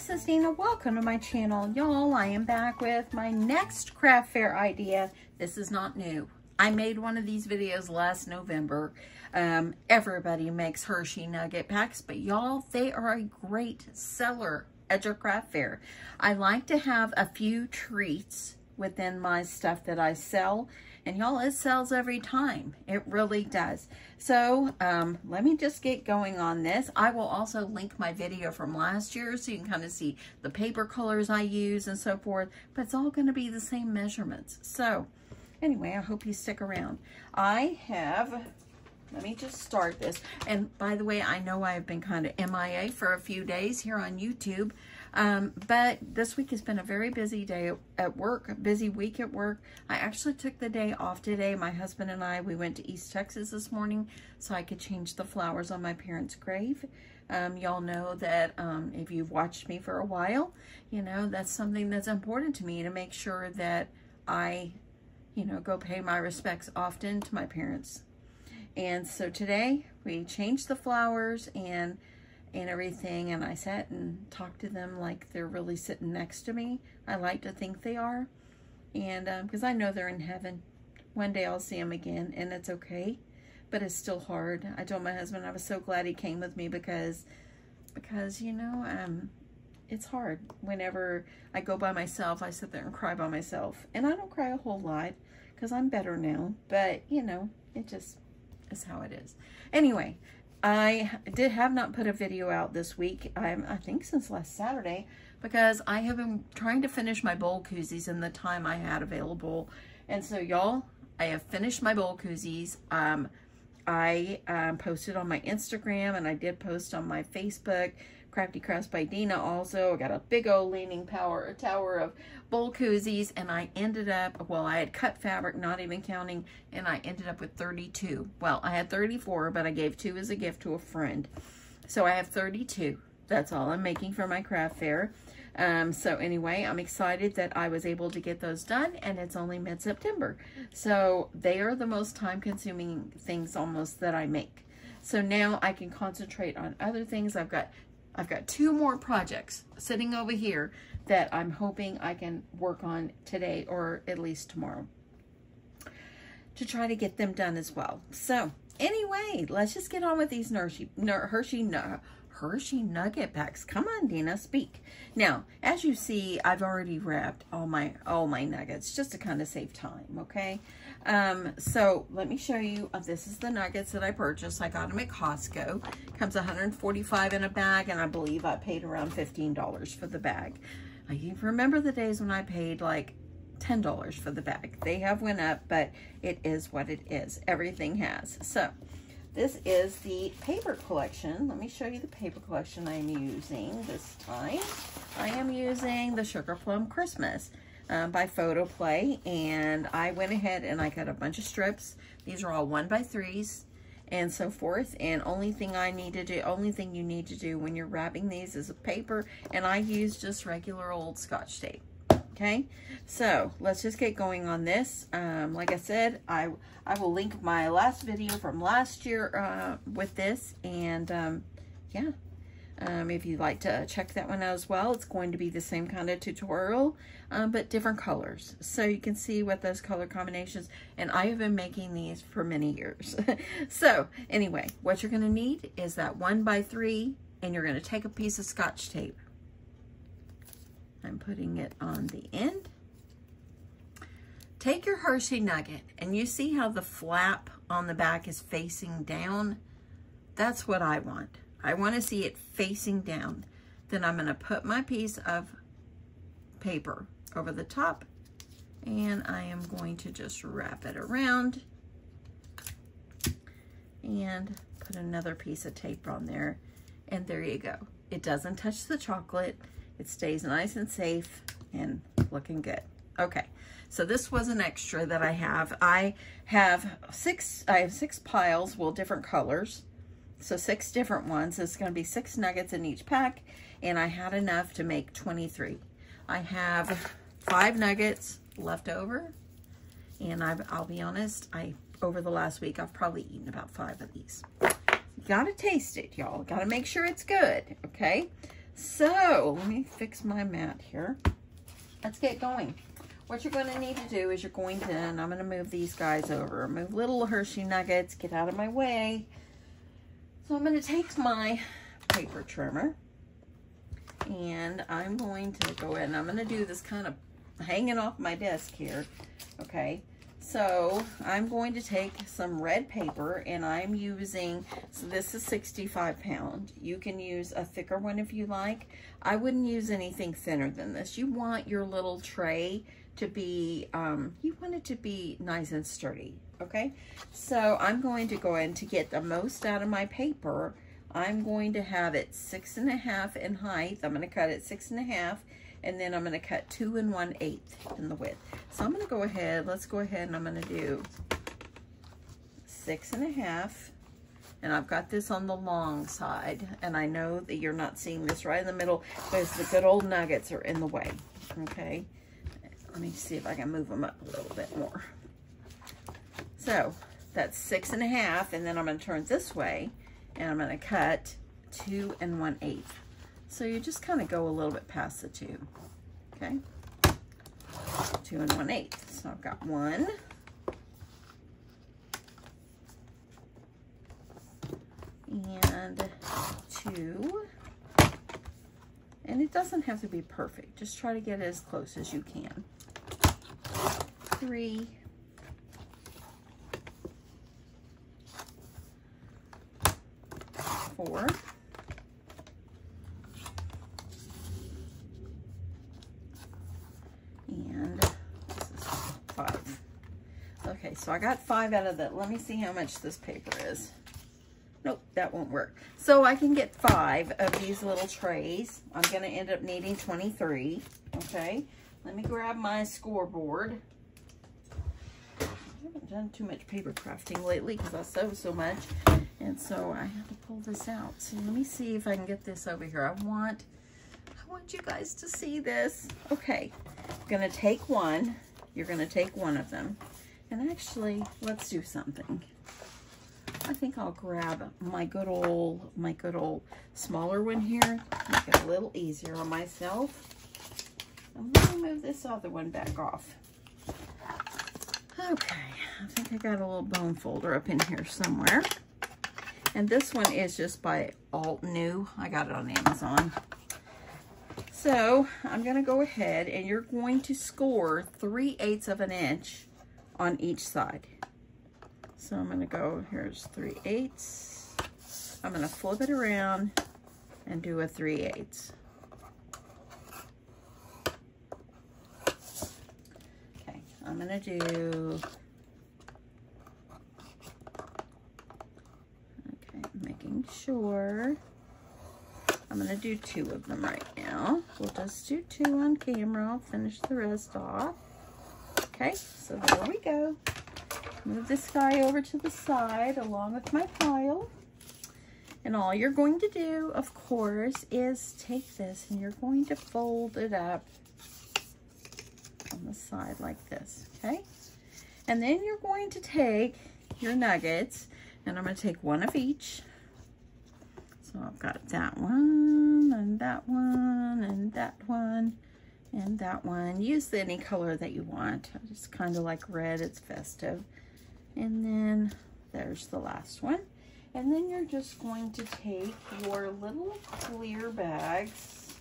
this is Deanna. Welcome to my channel. Y'all, I am back with my next craft fair idea. This is not new. I made one of these videos last November. Um, everybody makes Hershey Nugget Packs, but y'all, they are a great seller at your craft fair. I like to have a few treats within my stuff that I sell. And y'all, it sells every time. It really does. So um, let me just get going on this. I will also link my video from last year so you can kind of see the paper colors I use and so forth. But it's all going to be the same measurements. So anyway, I hope you stick around. I have let me just start this. And by the way, I know I've been kind of MIA for a few days here on YouTube. Um, but this week has been a very busy day at work, busy week at work. I actually took the day off today. My husband and I, we went to East Texas this morning so I could change the flowers on my parents' grave. Um, y'all know that um, if you've watched me for a while, you know, that's something that's important to me to make sure that I, you know, go pay my respects often to my parents. And so today we changed the flowers and and everything and I sat and talked to them like they're really sitting next to me. I like to think they are and because um, I know they're in heaven. One day I'll see them again and it's okay but it's still hard. I told my husband I was so glad he came with me because because you know um it's hard whenever I go by myself I sit there and cry by myself and I don't cry a whole lot because I'm better now but you know it just is how it is anyway I did have not put a video out this week, I, I think since last Saturday, because I have been trying to finish my bowl koozies in the time I had available. And so y'all, I have finished my bowl koozies. Um, I um, posted on my Instagram and I did post on my Facebook Crafty Crafts by Deanna also. I got a big old leaning power, a tower of bowl koozies, and I ended up, well, I had cut fabric, not even counting, and I ended up with 32. Well, I had 34, but I gave two as a gift to a friend. So I have 32. That's all I'm making for my craft fair. Um, so anyway, I'm excited that I was able to get those done and it's only mid-September. So they are the most time-consuming things almost that I make. So now I can concentrate on other things. I've got I've got two more projects sitting over here that I'm hoping I can work on today or at least tomorrow to try to get them done as well. So anyway, let's just get on with these Hershey, Hershey, Hershey Nugget Packs. Come on, Deanna, speak. Now, as you see, I've already wrapped all my all my nuggets just to kind of save time, okay? Um, so let me show you. Uh, this is the nuggets that I purchased. I got them at Costco. Comes 145 in a bag, and I believe I paid around $15 for the bag. I remember the days when I paid like $10 for the bag. They have went up, but it is what it is. Everything has. So this is the paper collection. Let me show you the paper collection I'm using this time. I am using the Sugar Plum Christmas um, by Photoplay. And I went ahead and I cut a bunch of strips. These are all one by threes and so forth. And only thing I need to do, only thing you need to do when you're wrapping these is a paper. And I use just regular old scotch tape okay? So let's just get going on this. Um, like I said I I will link my last video from last year uh, with this and um, yeah. Um, if you'd like to check that one out as well it's going to be the same kind of tutorial um, but different colors. So you can see what those color combinations and I have been making these for many years. So anyway what you're going to need is that one by three and you're going to take a piece of scotch tape I'm putting it on the end. Take your Hershey Nugget and you see how the flap on the back is facing down? That's what I want. I want to see it facing down. Then I'm going to put my piece of paper over the top and I am going to just wrap it around and put another piece of tape on there and there you go. It doesn't touch the chocolate. It stays nice and safe and looking good. Okay, so this was an extra that I have. I have six, I have six piles, well, different colors. So six different ones. It's going to be six nuggets in each pack, and I had enough to make 23. I have five nuggets left over, and i will be honest, I over the last week, I've probably eaten about five of these. You got to taste it, y'all. Got to make sure it's good, okay? So let me fix my mat here. Let's get going. What you're going to need to do is you're going to, and I'm going to move these guys over. Move little Hershey nuggets. Get out of my way. So I'm going to take my paper trimmer and I'm going to go and I'm going to do this kind of hanging off my desk here. Okay. So I'm going to take some red paper and I'm using, so this is 65 pound. You can use a thicker one if you like. I wouldn't use anything thinner than this. You want your little tray to be, um, you want it to be nice and sturdy, okay? So I'm going to go in to get the most out of my paper. I'm going to have it six and a half in height. I'm going to cut it six and a half and then I'm going to cut two and one eighth in the width. So I'm going to go ahead, let's go ahead and I'm going to do six and a half. And I've got this on the long side. And I know that you're not seeing this right in the middle because the good old nuggets are in the way. Okay. Let me see if I can move them up a little bit more. So that's six and a half. And then I'm going to turn this way and I'm going to cut two and one eighth. So you just kind of go a little bit past the two, okay? Two and one eighth. So I've got one. And two. And it doesn't have to be perfect. Just try to get it as close as you can. Three. Four. So I got five out of that. Let me see how much this paper is. Nope, that won't work. So I can get five of these little trays. I'm going to end up needing 23. Okay, let me grab my scoreboard. I haven't done too much paper crafting lately because I sew so much. And so I have to pull this out. So let me see if I can get this over here. I want, I want you guys to see this. Okay, I'm going to take one. You're going to take one of them. And actually, let's do something. I think I'll grab my good old, my good old smaller one here. Make it a little easier on myself. I'm gonna move this other one back off. Okay, I think I got a little bone folder up in here somewhere. And this one is just by Altenew. I got it on Amazon. So I'm gonna go ahead and you're going to score 3 eighths of an inch on each side. So I'm gonna go, here's 3 eighths. I'm gonna flip it around and do a 3 eighths. Okay, I'm gonna do, okay, making sure. I'm gonna do two of them right now. We'll just do two on camera. I'll finish the rest off. Okay, so there we go. Move this guy over to the side along with my pile. And all you're going to do, of course, is take this and you're going to fold it up on the side like this, okay? And then you're going to take your nuggets, and I'm going to take one of each. So I've got that one, and that one, and that one, and that one. Use any color that you want. I just kind of like red. It's festive. And then there's the last one. And then you're just going to take your little clear bags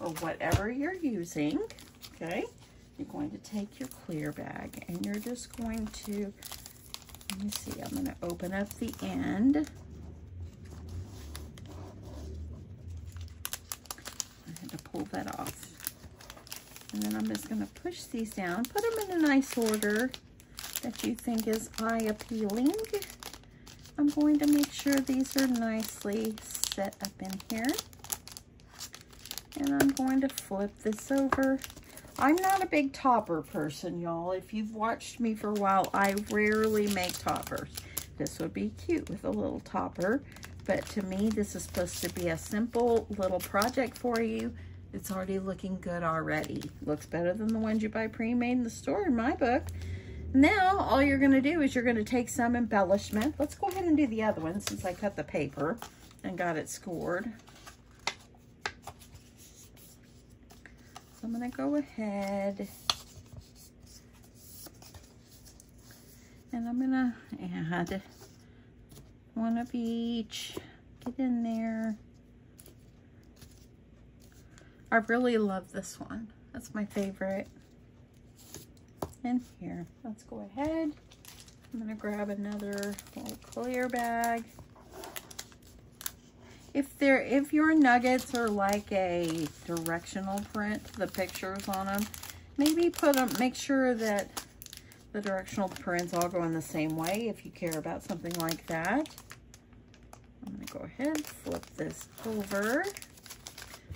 or whatever you're using, okay? You're going to take your clear bag and you're just going to, let me see, I'm going to open up the end. I had to pull that off. And then I'm just going to push these down, put them in a nice order that you think is eye appealing. I'm going to make sure these are nicely set up in here. And I'm going to flip this over. I'm not a big topper person, y'all. If you've watched me for a while, I rarely make toppers. This would be cute with a little topper. But to me, this is supposed to be a simple little project for you it's already looking good already. Looks better than the ones you buy pre-made in the store in my book. Now, all you're gonna do is you're gonna take some embellishment. Let's go ahead and do the other one since I cut the paper and got it scored. So I'm going to go ahead and I'm going to add one of each. Get in there. I really love this one. That's my favorite. And here, let's go ahead. I'm gonna grab another little clear bag. If there, if your nuggets are like a directional print, the pictures on them, maybe put them, make sure that the directional prints all go in the same way if you care about something like that. I'm gonna go ahead, and flip this over.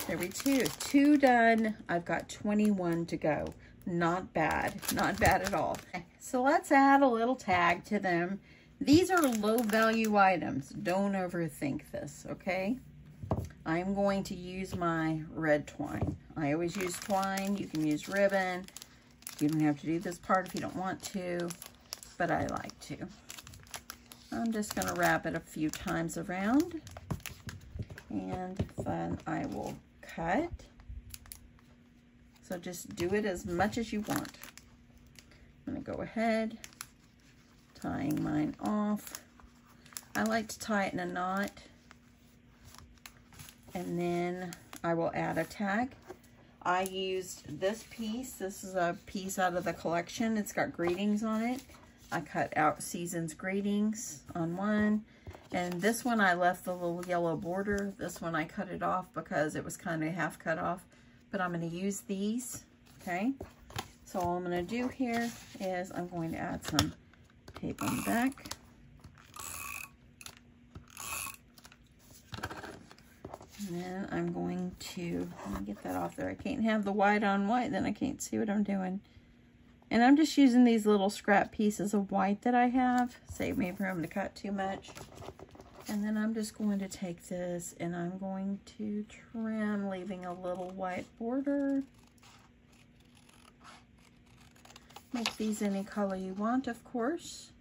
There we two, two done. I've got 21 to go. Not bad, not bad at all. So let's add a little tag to them. These are low value items. Don't overthink this, okay? I'm going to use my red twine. I always use twine. You can use ribbon. You don't have to do this part if you don't want to, but I like to. I'm just going to wrap it a few times around and then I will cut. So just do it as much as you want. I'm to go ahead, tying mine off. I like to tie it in a knot. And then I will add a tag. I used this piece. This is a piece out of the collection. It's got greetings on it. I cut out Seasons Greetings on one. And this one I left the little yellow border. This one I cut it off because it was kind of half cut off. But I'm going to use these, okay? So all I'm going to do here is I'm going to add some tape on the back. And then I'm going to, get that off there. I can't have the white on white, then I can't see what I'm doing. And I'm just using these little scrap pieces of white that I have. Save me room to cut too much. And then I'm just going to take this and I'm going to trim, leaving a little white border. Make these any color you want, of course.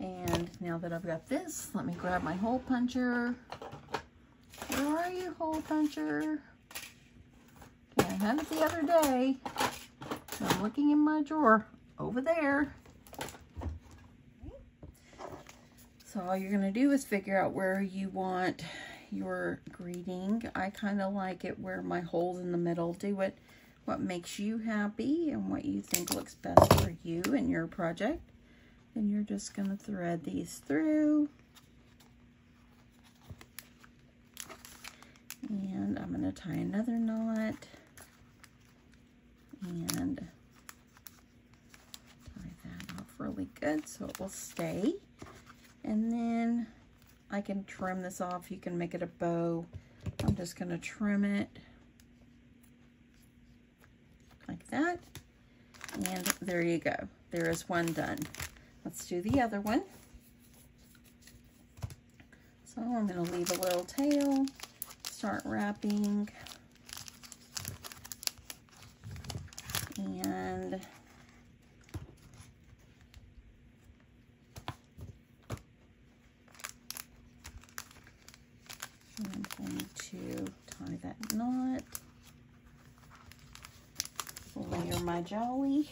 And now that I've got this, let me grab my hole puncher. Where are you, hole puncher? I had it the other day. I'm looking in my drawer over there. So all you're going to do is figure out where you want your greeting. I kind of like it where my holes in the middle do it, what makes you happy and what you think looks best for you and your project. And you're just going to thread these through. And I'm going to tie another knot and tie that off really good so it will stay. And then I can trim this off. You can make it a bow. I'm just going to trim it like that. And there you go. There is one done. Let's do the other one. So I'm going to leave a little tail, start wrapping. And I'm going to tie that knot. Layer my jolly.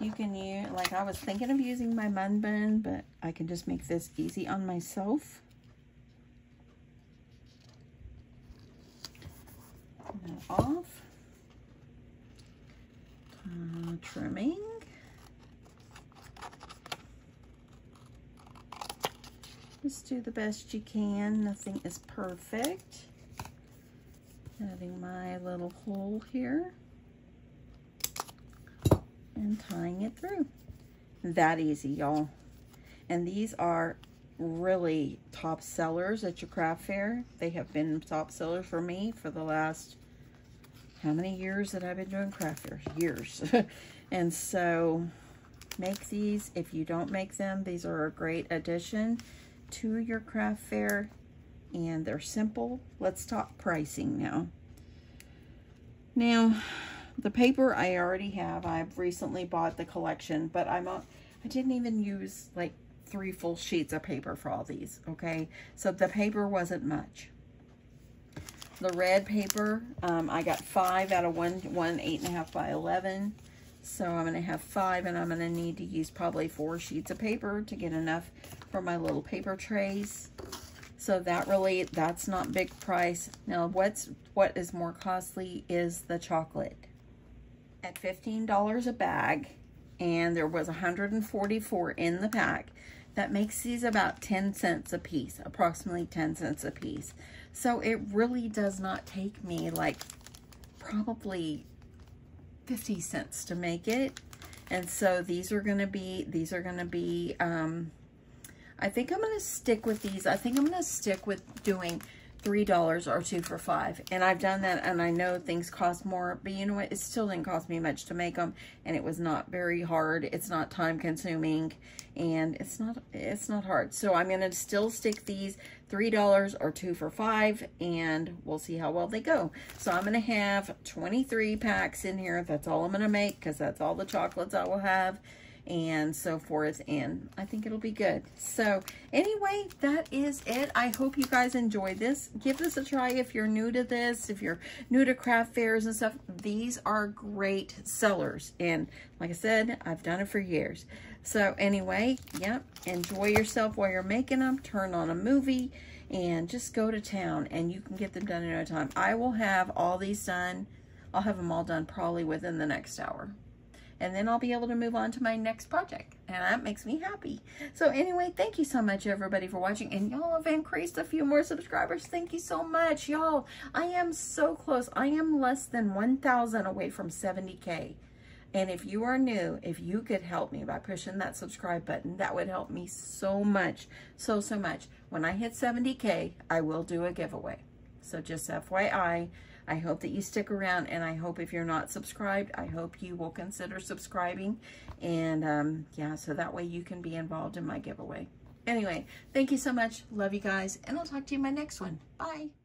You can use, like I was thinking of using my Mun Bun, but I can just make this easy on myself. That off. Uh, trimming. Just do the best you can. Nothing is perfect. Adding my little hole here. And tying it through. That easy, y'all. And these are really top sellers at your craft fair. They have been top sellers for me for the last, how many years that I've been doing craft fairs? Years. and so make these. If you don't make them, these are a great addition to your craft fair and they're simple. Let's talk pricing now. Now, the paper I already have. I've recently bought the collection, but I'm a, I didn't even use like three full sheets of paper for all these, okay? So the paper wasn't much. The red paper, um, I got five out of one, one eight and a half by 11. So I'm going to have five and I'm going to need to use probably four sheets of paper to get enough for my little paper trays. So that really, that's not big price. Now what's, what is more costly is the chocolate. At $15 a bag, and there was 144 in the pack. That makes these about 10 cents a piece, approximately 10 cents a piece. So it really does not take me like probably 50 cents to make it. And so these are going to be, these are going to be, um, I think I'm going to stick with these. I think I'm going to stick with doing $3 or two for five. And I've done that and I know things cost more, but you know what? It still didn't cost me much to make them and it was not very hard. It's not time consuming and it's not, it's not hard. So I'm going to still stick these $3 or two for five and we'll see how well they go. So I'm going to have 23 packs in here. That's all I'm going to make because that's all the chocolates I will have and so forth and I think it'll be good. So anyway that is it. I hope you guys enjoyed this. Give this a try if you're new to this if you're new to craft fairs and stuff. These are great sellers and like I said I've done it for years. So anyway yep enjoy yourself while you're making them turn on a movie and just go to town and you can get them done in no time. I will have all these done. I'll have them all done probably within the next hour and then I'll be able to move on to my next project and that makes me happy. So anyway thank you so much everybody for watching and y'all have increased a few more subscribers. Thank you so much y'all. I am so close. I am less than 1,000 away from 70k and if you are new, if you could help me by pushing that subscribe button, that would help me so much, so, so much. When I hit 70K, I will do a giveaway. So just FYI, I hope that you stick around and I hope if you're not subscribed, I hope you will consider subscribing. And um, yeah, so that way you can be involved in my giveaway. Anyway, thank you so much. Love you guys. And I'll talk to you in my next one. Bye.